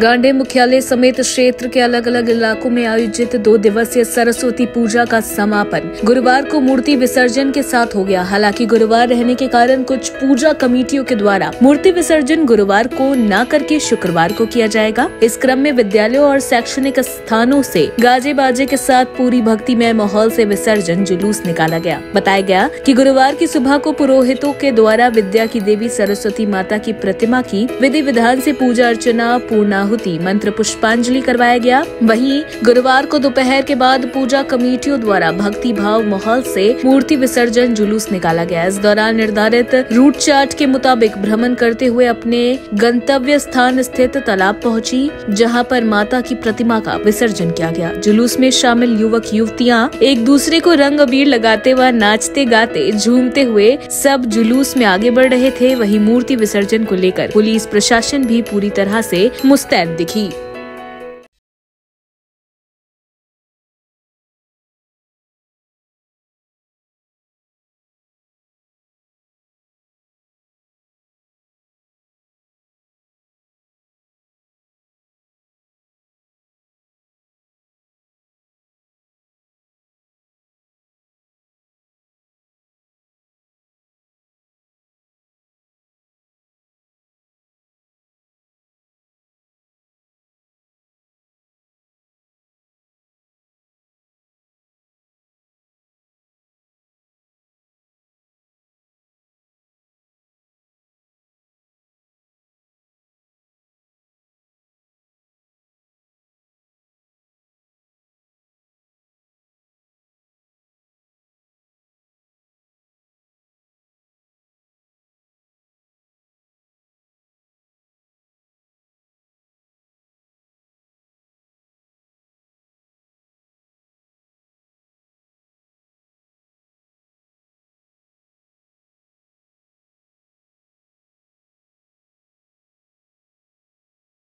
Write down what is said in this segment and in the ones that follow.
गांडे मुख्यालय समेत क्षेत्र के अलग अलग इलाकों में आयोजित दो दिवसीय सरस्वती पूजा का समापन। गुरुवार को मूर्ति विसर्जन के साथ हो गया। हालाँकि गुरुवार रहने के कारण कुछ पूजा कमेटियों के द्वारा मूर्ति विसर्जन गुरुवार को न करके शुक्रवार को किया जाएगा। इस क्रम में विद्यालयों और शैक्षणिक स्थानों से गाजे बाजे के साथ पूरी भक्तिमय माहौल से विसर्जन जुलूस निकाला गया। बताया गया कि गुरुवार की सुबह को पुरोहितों के द्वारा विद्या की देवी सरस्वती माता की प्रतिमा की विधि विधान से पूजा अर्चना पूर्णाहुति मंत्र पुष्पांजलि करवाया गया। वहीं गुरुवार को दोपहर के बाद पूजा कमेटियों द्वारा भक्ति भाव माहौल से मूर्ति विसर्जन जुलूस निकाला गया। इस दौरान निर्धारित रूट चार्ट के मुताबिक भ्रमण करते हुए अपने गंतव्य स्थान स्थित तालाब पहुँची, जहाँ पर माता की प्रतिमा का विसर्जन किया गया। जुलूस में शामिल युवक युवतियाँ एक दूसरे को रंग अबीर लगाते व नाचते गाते झूमते हुए सब जुलूस में आगे बढ़ रहे थे। वही मूर्ति विसर्जन को लेकर पुलिस प्रशासन भी पूरी तरह से मुस्तैद दिखी।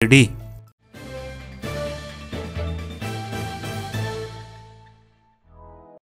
đi.